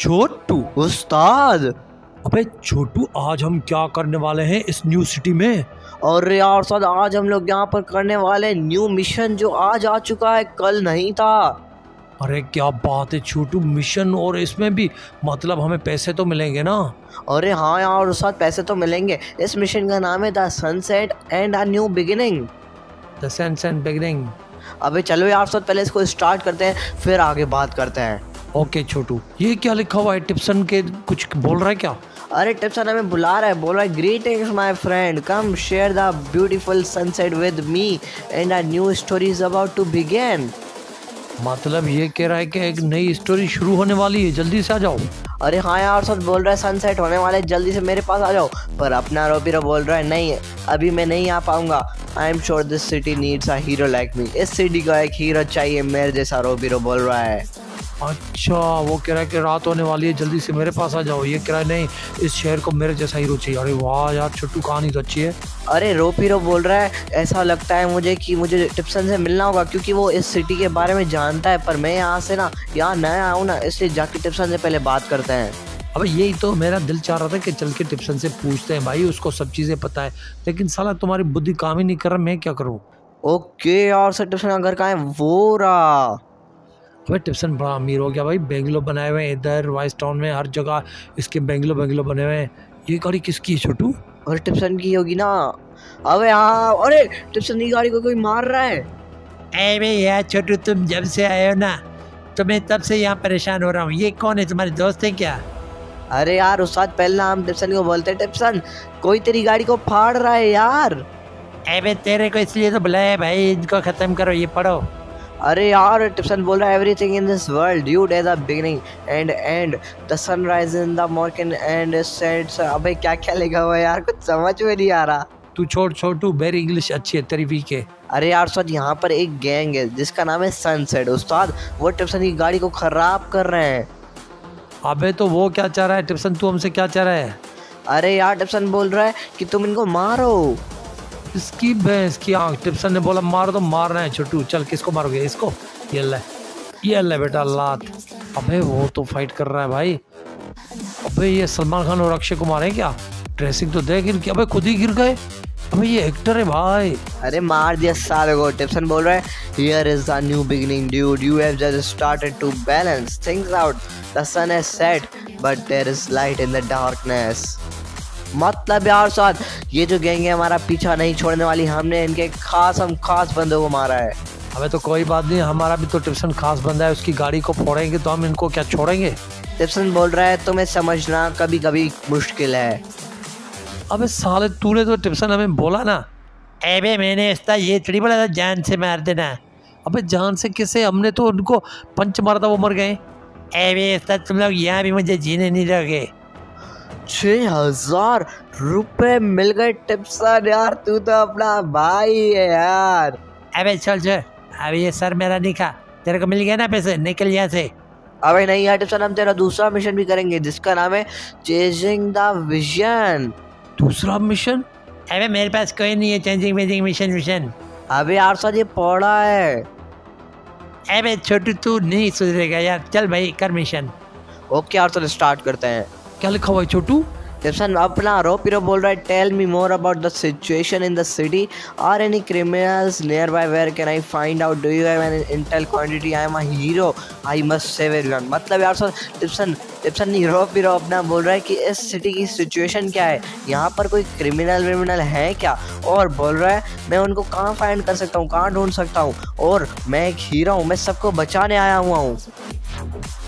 छोटू। उस्ताद। अबे छोटू आज हम क्या करने वाले हैं इस न्यू सिटी में? और यार उस्ताद आज हम लोग यहाँ पर करने वाले न्यू मिशन जो आज आ चुका है कल नहीं था। अरे क्या बात है छोटू मिशन और इसमें भी मतलब हमें पैसे तो मिलेंगे ना? अरे हाँ यार उस्ताद पैसे तो मिलेंगे। इस मिशन का नाम है the sunset and a new beginning the end beginning अबे चलो यार उस्ताद पहले इसको स्टार्ट करते हैं फिर आगे बात करते हैं। ओके छोटू ये क्या लिखा हुआ है? टिप्सन के कुछ बोल रहा है क्या? अरे टिप्सन हमें बुला रहा है बोल रहा है greetings my friend come share the beautiful sunset with me and a new story is about to begin मतलब ये कह रहा है कि एक नई स्टोरी शुरू होने वाली है जल्दी से आ जाओ। अरे हाँ यार सब बोल रहा है सनसेट होने वाले है, जल्दी से मेरे पास आ जाओ। पर अपना रोपीरो बोल रहा है नहीं अभी मैं नहीं आ पाऊँगा। I am sure this city needs a hero like me इस सिटी का एक हीरो चाहिए मेरे जैसा रोपीरो बोल रहा है। अच्छा वो कह रहा है कि रात होने वाली है जल्दी से मेरे पास आ जाओ। ये कह रहा है नहीं इस शहर को मेरे जैसा हीरो चाहिए अरे वाह यार छोटू कहानी तो अच्छी है। अरे रोपीरो बोल रहा है ऐसा लगता है मुझे कि मुझे टिप्सन से मिलना होगा क्योंकि वो इस सिटी के बारे में जानता है पर मैं यहाँ से ना यहाँ नया आऊँ ना इसलिए जाके टिप्सन से पहले बात करते हैं। अब यही तो मेरा दिल चाह रहा था कि चल के टिप्सन से पूछते हैं भाई उसको सब चीज़ें पता है। लेकिन साला तुम्हारी बुद्धि काम ही नहीं कर रहा मैं क्या करूँ? ओके और सर टिप्सन का घर कहाँ है? वो रहा। अबे टिप्सन बड़ा अमीर हो गया भाई। बेंगलो बनाए हुए हैं इधर वाइस टाउन में हर जगह इसके बेंगलो बेंगलो बने हुए हैं। ये गाड़ी किसकी है छोटू? और टिप्सन की होगी ना। अबे हाँ अरे टिप्सन की गाड़ी को कोई मार रहा है। अरे भाई यार छोटू तुम जब से आए हो ना तो मैं तब से यहाँ परेशान हो रहा हूँ। ये कौन है तुम्हारे दोस्त है क्या? अरे यार उस साथ पहले हम टिप्सन को बोलते हैं टिप्सन कोई तेरी गाड़ी को फाड़ रहा है यार? अबे तेरे को इसलिए तो बुलाया भाई इनको खत्म करो ये पढ़ो। अरे यार टिप्सन बोल रहा है everything in this world dude as the beginning and and the sunrise in the morning and sets अबे क्या क्या लिखा हुआ है यार कुछ समझ में नहीं आ रहा। तू छोड़ छोटू मेरी इंग्लिश अच्छी है तेरी वीक है। अरे यार सर यहाँ पर एक गैंग है जिसका नाम है सनसेट उस्ताद वो टिप्सन की गाड़ी को खराब कर रहे हैं। अबे तो वो क्या चाह रहा है टिप्सन तू हमसे क्या चाह रहा है? अरे यार टिप्सन बोल रहा है कि तुम इनको मारो। इसकी भैंस की आँख टिप्सन ने बोला, मार तो मारना है छोटू, चल किसको मारोगे? इसको? ये ले ये ले बेटा लात। अबे, वो तो फाइट कर रहा है भाई। अबे, ये सलमान खान और अक्षय कुमार है क्या? ड्रेसिंग तो देख इनकी। अबे, खुद ही गिर गए। अबे, ये एक्टर है भाई। अरे, मार दिया साले को, टिप्सन बोल रहा है here is the new beginning dude you have just started to balance things out the sun has set but there is light in the darkness मतलब यार साथ ये जो गैंग है हमारा पीछा नहीं छोड़ने वाली हमने इनके खास हम खास बंदों को मारा है। अबे तो कोई बात नहीं हमारा भी तो टिप्सन खास बंदा है उसकी गाड़ी को फोड़ेंगे तो हम इनको क्या छोड़ेंगे? टिप्सन बोल रहा है तुम्हें समझना कभी कभी मुश्किल है। अबे साले तूने तो टिप्सन हमें बोला ना। अबे मैंने इसका ये थोड़ी बोला था जान से मार देना। अबे जान से किसे? हमने तो उनको पंच मारा था वो मर गए। अबे इसका तुम लोग यहाँ भी मुझे जीने नहीं दोगे। छह हज़ार रुपए मिल गए टिप्सन यार तू तो अपना भाई है यार। अबे चल चल। अबे ये सर मेरा नहीं खा तेरे को मिल गया ना पैसे? निकल यहाँ से। अबे नहीं यार टिप्सन हम तेरा दूसरा मिशन भी करेंगे जिसका नाम है चेजिंग द विजन दूसरा मिशन अबे मेरे पास कोई नहीं है चेंजिंग वेजिंग मिशन मिशन अबे यार सर ये पढ़ा है। अबे छोटू तू नहीं सुधरेगा यार। चल भाई कर मिशन ओके यार सर स्टार्ट करते हैं। क्या लिखा हुआ है छोटू? टिप्सन अपना रो पिरो बोल रहा है tell me more about the situation in the city are any criminals nearby where can I find out do you have an intel quantity I am a hero I must save everyone मतलब यार sir टिप्सन टिप्सन नहीं रो पिरो अपना बोल रहा है कि इस सिटी की सिचुएशन क्या है? यहाँ पर कोई क्रिमिनल विमिनल है क्या? और बोल रहा है मैं उनको कहाँ फाइंड कर सकता हूँ? कहाँ ढूंढ सकता हूँ? और मैं एक हीरो हूँ मैं सबको बचाने आया हुआ हूँ।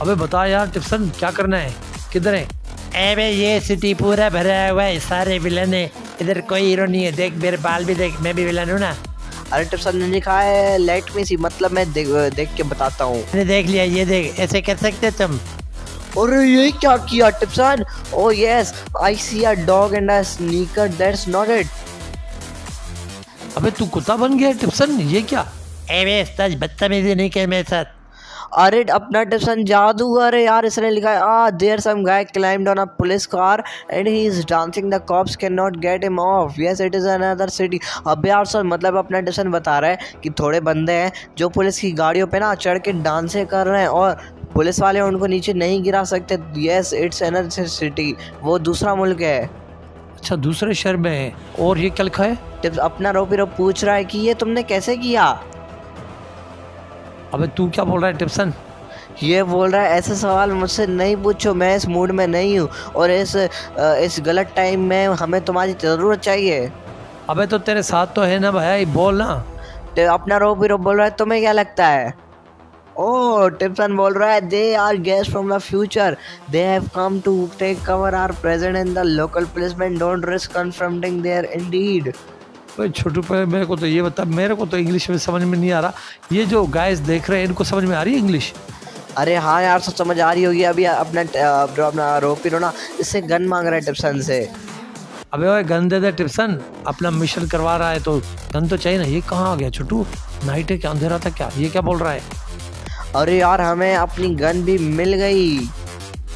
अबे बता यार टिप्सन क्या करना है? किधर है? अबे ये सिटी पूरा भरा हुआ है सारे विलन है। इधर कोई हीरो नहीं है देख मेरे बाल भी देख मैं भी विलन हूँ ना। अरे टिप्सन ने लिखा है लेट मी सी मतलब मैं देख देख के बताता हूँ। मैंने देख लिया ये देख ऐसे कर सकते तुम? अरे ये क्या किया टिप्सन ओ yes I see a dog and a sneaker that's not it अबे तू कुत्ता बन गया टिप्सन ये क्या? अबे बदतमीजी नहीं कर मेरे साथ। अरे अपना टिप्सन जादूगर है। यार इसने लिखा है आ there some guy climbed on a police car and he is dancing the cops can not get him off yes it is another city अब यार सर मतलब अपना टिप्सन बता रहा है कि थोड़े बंदे हैं जो पुलिस की गाड़ियों पे ना चढ़ के डांसे कर रहे हैं और पुलिस वाले उनको नीचे नहीं गिरा सकते। यस इट्स एनर्जी सिटी वो दूसरा मुल्क है। अच्छा दूसरे शहर में है। और ये क्या लिखा है? अपना रोपी रो पूछ रहा है कि ये तुमने कैसे किया? अबे तू क्या बोल रहा है टिप्सन? ये बोल रहा है ऐसे सवाल मुझसे नहीं पूछो मैं इस मूड में नहीं हूँ और इस इस गलत टाइम में हमें तुम्हारी ज़रूरत चाहिए। अबे तो तेरे साथ तो है ना भाई बोल ना। तो अपना रोपी रो बोल रहा है तुम्हें क्या लगता है? ओ टिप्सन बोल रहा है they are guest from the future they have come to take cover our present in the local policeman don't risk confronting their indeed भाई छोटू पे मेरे को तो ये बता मेरे को तो इंग्लिश में समझ में नहीं आ रहा। ये जो गाइस देख रहे हैं इनको समझ में आ रही है इंग्लिश अरे हाँ यार सब समझ आ रही होगी। अभी अपना जो अपना रोपी ना इससे गन मांग रहा है टिप्सन से। अबे ओए गन दे दे टिप्सन अपना मिशन करवा रहा है तो गन तो चाहिए ना। ये कहाँ आ गया छोटू? नाइट है क्या? अंधेरा था क्या? ये क्या बोल रहा है? अरे यार हमें अपनी गन भी मिल गई।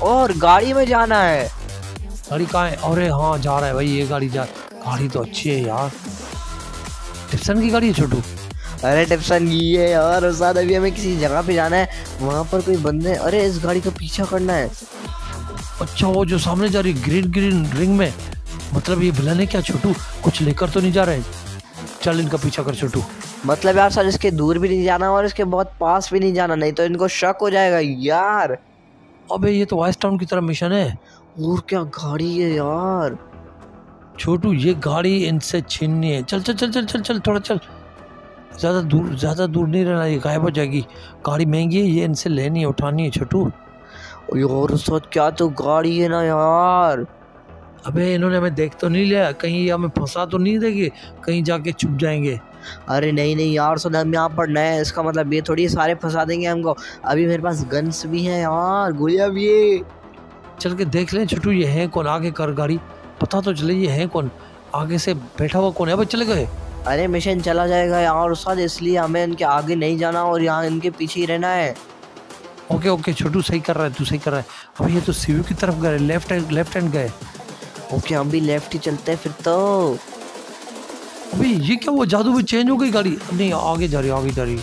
और गाड़ी में जाना है। गाड़ी कहाँ है? अरे हाँ जा रहा है भाई ये गाड़ी जा गाड़ी तो अच्छी है यार। टिप्सन की गाड़ी है छोटू? अरे टिप्सन ये यार उस्ताद अभी हमें किसी जगह पे जाना है वहाँ पर कोई बंदे अरे इस गाड़ी का पीछा करना है। अच्छा वो जो सामने जा रही ग्रीन ग्रीन रिंग में मतलब ये विलन है क्या छोटू? कुछ लेकर तो नहीं जा रहे? चल इनका पीछा कर छोटू। मतलब यार सर इसके दूर भी नहीं जाना और इसके बहुत पास भी नहीं जाना नहीं तो इनको शक हो जाएगा यार। अबे ये तो वाइस टाउन की तरफ़ मिशन है। और क्या गाड़ी है यार? छोटू ये गाड़ी इनसे छीननी है। चल चल चल चल चल चल थोड़ा चल। ज़्यादा दूर ज़्यादा दूर नहीं रहना ये गायब हो जाएगी। गाड़ी महँगी है ये इनसे लेनी है उठानी है छोटू। यार उस्ताद क्या तो गाड़ी है ना यार। अबे इन्होंने हमें देख तो नहीं लिया। कहीं ये हमें फंसा तो नहीं देंगे? कहीं जाके छुप जाएँगे। अरे नहीं नहीं यार सुन हम यहाँ पर नए इसका मतलब ये थोड़ी सारे फंसा देंगे हमको। अभी मेरे पास गन्स भी हैं यार गोलियाँ भी है। चल के देख लें छोटू ये है कौन? आगे कर गाड़ी। पता तो चले ये है कौन? आगे से बैठा हुआ कौन है? अबे चले गए। अरे मिशन चला जाएगा यार उस्ताद इसलिए हमें इनके आगे नहीं जाना और यहाँ इनके पीछे ही रहना है। ओके ओके छोटू सही कर रहा है तू सही कर रहा है। अबे ये तो सीयू की तरफ़ गए लेफ़्ट हैंड लेफ़्ट हैंड गए। ओके हम भी लेफ़्ट ही चलते हैं फिर तो। अभी ये क्या हुआ? जादू में चेंज हो गई गाड़ी। नहीं आगे जा रही आगे जा रही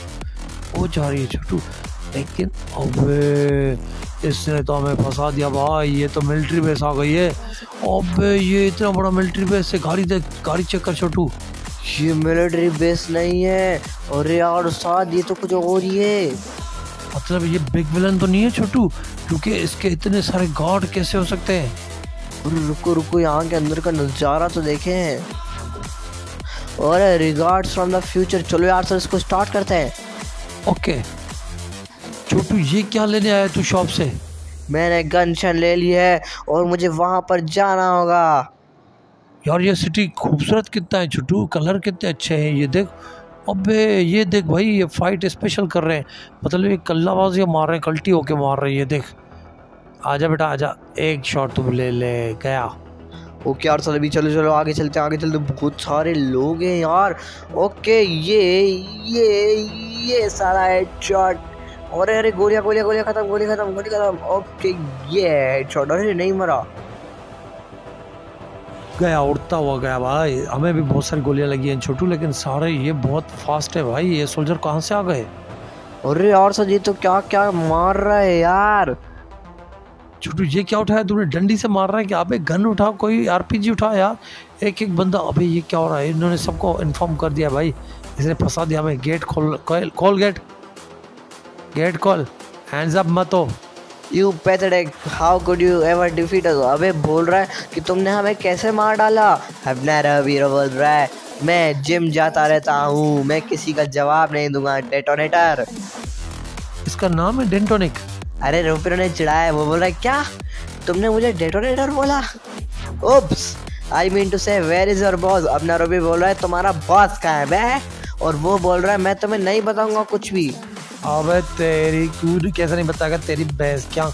वो जा रही है छोटू। लेकिन अबे। इसने तो हमें फंसा दिया। भाई ये तो मिलिट्री बेस आ गई है। अबे ये इतना बड़ा मिलिट्री बेस है गाड़ी देख गाड़ी चेक कर छोटू। ये मिलिट्री बेस नहीं है। अरे यार उस्ताद ये तो कुछ और ही है। मतलब ये बिग विलन तो नहीं है छोटू क्योंकि इसके इतने सारे गार्ड कैसे हो सकते हैं? रुको रुको यहाँ के अंदर का नज़ारा तो देखें। और रिगार्ड्स फ्रॉम द फ्यूचर चलो यार सर इसको स्टार्ट करते हैं। ओके छोटू ये क्या लेने आया तू शॉप से? मैंने गन शन ले ली है और मुझे वहाँ पर जाना होगा। यार ये सिटी खूबसूरत कितना है छोटू कलर कितने अच्छे हैं ये देख। अबे ये देख भाई ये फाइट स्पेशल कर रहे हैं। मतलब ये कल्लाबाजी मार रहे हैं कल्टी होके मार रहे हैं ये देख। आजा बेटा आजा। एक शॉट तुम ले ले गया। ओके यार सर अभी चलो चलो आगे चलते आगे चलते बहुत सारे लोग हैं यार। ओके ये ये ये सारा हेडशॉट अरे अरे गोलियाँ गोलियाँ गोलियाँ खत्म गोली खत्म गोली खत्म। ओके ये हेडशॉट अरे नहीं मरा। गया उड़ता हुआ गया भाई। हमें भी बहुत सारी गोलियाँ लगी हैं छोटू लेकिन सारे ये बहुत फास्ट है भाई। ये सोल्जर कहाँ से आ गए? अरे यार सर ये तो क्या क्या मार रहा है यार? छोटू ये क्या उठाया तूने? डंडी से मार रहा है कि अबे गन उठा कोई आरपीजी उठा यार। एक एक बंदा अबे ये क्या हो रहा है? इन्होंने सबको इन्फॉर्म कर दिया भाई। इसने फंसा दिया हमें गेट खोल खोल खोल गेट गेट खोल हैंड्स अप मत हो. You pathetic how could you ever defeat us अबे बोल रहा है कि तुमने हमें कैसे मार डाला? हबनारा वीरो बोल रहा है मैं जिम जाता रहता हूँ. मैं किसी का जवाब नहीं दूँगा डेटोनेटर इसका नाम है डेंटोनिक अरे रोपिरो ने चिढ़ाया वो बोल रहा है क्या? तुमने मुझे डेटोनेटर बोला? Oops I mean to say where is your boss अपना रोबी बोल रहा है तुम्हारा बॉस कहाँ है बे और वो बोल रहा है मैं तुम्हें नहीं बताऊँगा कुछ भी. अबे तेरी कूद कैसे नहीं बताएगा, तेरी भैंस क्या,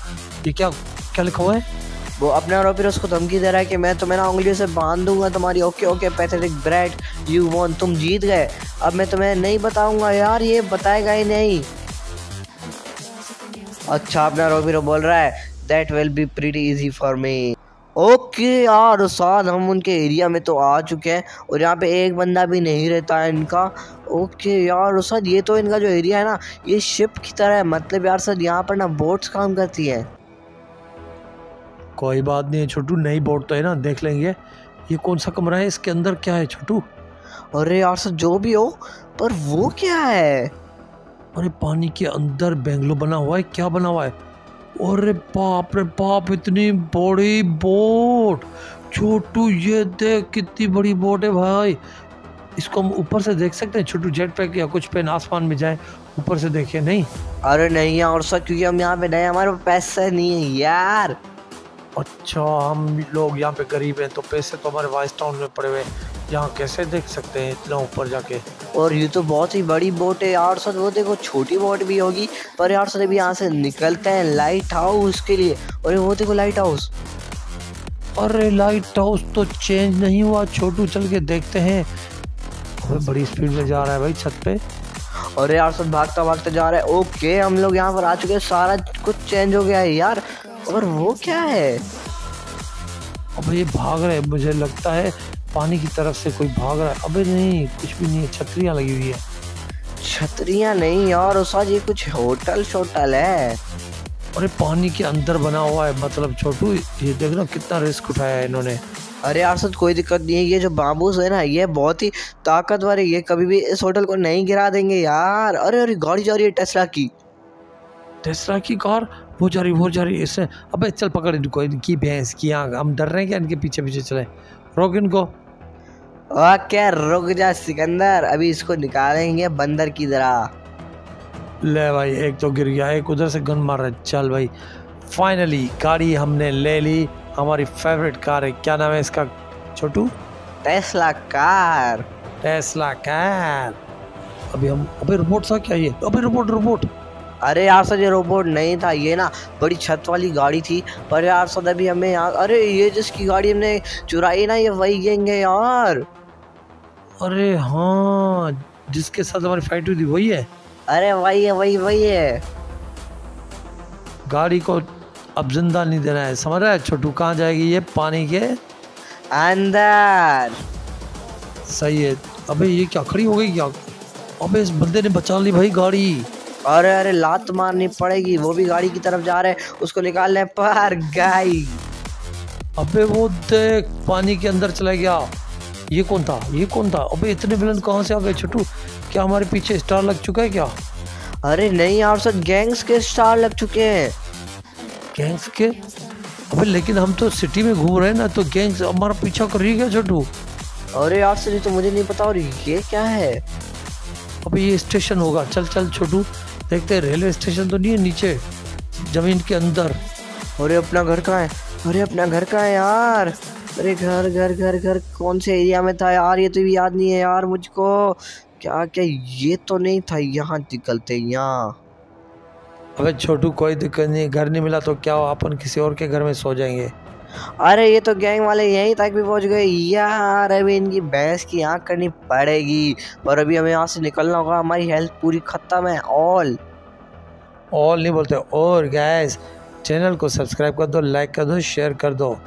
ये क्या क्या लिखा हुआ है? वो अपने रोपिर उसको धमकी दे रहा है कि मैं तुम्हें ना उंगलियों से बाँध दूँगा तुम्हारी, okay okay pathetic brat you want तुम जीत गए। अब मैं तुम्हें नहीं बताऊँगा यार, ये बताएगा ही नहीं। अच्छा अपना रोबिरो बोल रहा है that will be pretty easy for me okay यार उस्ताद हम उनके एरिया में तो आ चुके हैं और यहाँ पे एक बंदा भी नहीं रहता है इनका। ओके यार सर ये तो इनका जो एरिया है ना ये शिप की तरह है। मतलब यार सर यहाँ पर ना बोट्स काम करती है। कोई बात नहीं है छोटू नई बोर्ड तो है ना देख लेंगे। ये कौन सा कमरा है? इसके अंदर क्या है छोटू? अरे यार सर जो भी हो पर वो क्या है? अरे पानी के अंदर बेंगलो बना हुआ है क्या बना हुआ है? अरे बाप रे बाप इतनी बड़ी बोट छोटू ये देख कितनी बड़ी बोट है भाई। इसको हम ऊपर से देख सकते हैं छोटू जेट पैक या कुछ पेन आसमान में जाए ऊपर से देखे नहीं? अरे नहीं यार सर क्योंकि हम यहाँ पे नए हमारे पास पैसे नहीं है यार। अच्छा हम लोग यहाँ पे गरीब हैं तो पैसे तो हमारे वाइस टाउन में पड़े हुए यहाँ कैसे देख सकते हैं इतना ऊपर जाके? और ये तो बहुत ही बड़ी बोट है यार सर वो देखो छोटी बोट भी होगी पर यार सर अभी यहाँ से निकलते हैं लाइट हाउस के लिए। और वो देखो लाइट हाउस अरे लाइट हाउस तो चेंज नहीं हुआ छोटू चल के देखते हैं। बड़ी स्पीड में जा रहा है भाई छत पे। और यार सब भागता भागता जा रहा है। ओके हम लोग यहाँ पर आ चुके हैं। सारा कुछ चेंज हो गया है यार। और वो क्या है? अब ये भाग रहे मुझे लगता है पानी की तरफ़ से कोई भाग रहा है। अबे नहीं कुछ भी नहीं है। छतरियाँ लगी हुई है। छतरियाँ नहीं यार उस ये कुछ होटल शोटल है। अरे पानी के अंदर बना हुआ है मतलब छोटू ये देखना कितना रिस्क उठाया है इन्होंने। अरे यार सच कोई दिक्कत नहीं है ये जो बाम्बूस है ना ये बहुत ही ताकतवर है ये कभी भी इस होटल को नहीं गिरा देंगे यार। अरे अरे गाड़ी जा रही है टेस्ला की। टेस्ला की कार? वो जा रही वो जा रही इससे अबे चल पकड़ इनको इनकी भैंस की आँख। हम डर रहे हैं क्या इनके पीछे पीछे चले? रोक इनको। ओके रुक जा सिकंदर अभी इसको निकालेंगे बंदर की तरह। ले भाई एक तो गिर गया एक उधर से गन मार रहा है। चल भाई फाइनली गाड़ी हमने ले ली हमारी फेवरेट कार है। क्या नाम है इसका छोटू? टेस्ला कार टेस्ला कार अभी हम अबे रोबोट सा क्या ये? अबे रोबोट रोबोट अरे यार सर ये रोबोट नहीं था ये ना बड़ी छत वाली गाड़ी थी। पर यार सर अभी हमें यार अरे ये जिसकी गाड़ी हमने चुराई ना ये वही गैंग है यार। अरे हाँ जिसके साथ हमारी फाइट हुई थी वही है। अरे वही है वही वही है। गाड़ी को अब ज़िंदा नहीं देना है। समझ रहा है छोटू? कहाँ जाएगी ये पानी के? अंदर। सही है। अबे ये क्या खड़ी हो गई क्या? अबे इस बंदे ने बचा ली भाई गाड़ी। अरे अरे लात मारनी पड़ेगी। वो भी गाड़ी की तरफ़ जा रहे हैं। उसको निकालने पर गाई। अबे वो देख पानी के अंदर चला गया। ये कौन था? ये कौन था? अबे इतने विलन कहाँ से आ गए छोटू? क्या हमारे पीछे स्टार लग चुका है क्या? अरे नहीं यार सर गैंग्स के स्टार लग चुके हैं। गैंग्स के? अबे लेकिन हम तो सिटी में घूम रहे हैं ना तो गैंग्स हमारा पीछा कर रही है छोटू अरे यार सर ये तो मुझे नहीं पता और ये क्या है? अबे ये स्टेशन होगा। चल चल छोटू देखते हैं रेलवे स्टेशन तो नहीं है नीचे ज़मीन के अंदर। अरे अपना घर कहाँ है? अरे अपना घर कहाँ है यार? अरे घर घर घर घर कौन से एरिया में था यार? ये तो भी याद नहीं है यार मुझको। क्या क्या ये तो नहीं था यहाँ निकलते यहाँ। अबे छोटू कोई दिक्कत नहीं घर नहीं मिला तो क्या हो अपन किसी और के घर में सो जाएँगे। अरे ये तो गैंग वाले यहीं तक भी पहुँच गए। यार अभी इनकी भैंस की आँख करनी पड़ेगी पर अभी हमें यहाँ से निकलना होगा। हमारी हेल्थ पूरी खत्म है ऑल ऑल नहीं बोलते और गैस चैनल को सब्सक्राइब कर दो लाइक कर दो शेयर कर दो।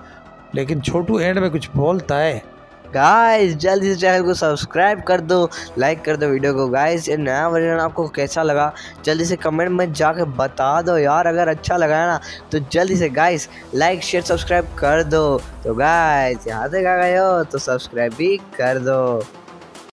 लेकिन छोटू एंड में कुछ बोलता है। गाइस जल्दी से चैनल को सब्सक्राइब कर दो लाइक कर दो वीडियो को। गाइस ये नया वर्जन आपको कैसा लगा? जल्दी से कमेंट में जाके बता दो यार, अगर अच्छा लगा है ना तो जल्दी से गाइस लाइक शेयर सब्सक्राइब कर दो। तो गाइस यहाँ से गए हो तो सब्सक्राइब भी कर दो।